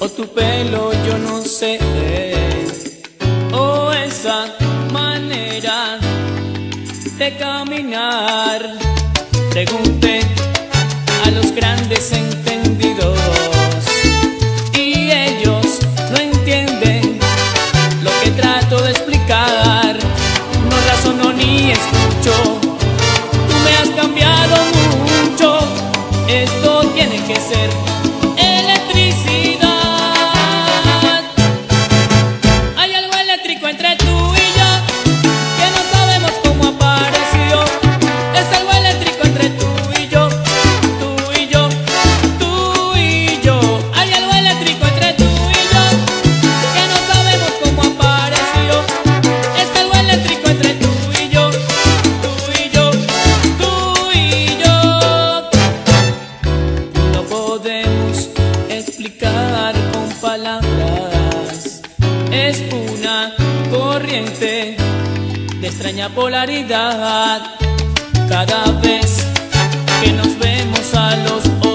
o tu pelo, yo no sé. O esa manera de caminar. Pregunté a los grandes en de extraña polaridad. Cada vez que nos vemos a los ojos.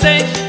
say